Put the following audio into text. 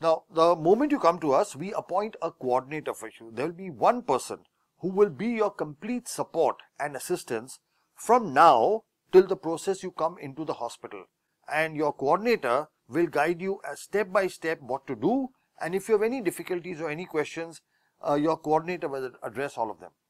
Now, the moment you come to us, we appoint a coordinator for you. There will be one person who will be your complete support and assistance from now till the process you come into the hospital. And your coordinator will guide you step by step what to do. And if you have any difficulties or any questions, uh, your coordinator will address all of them.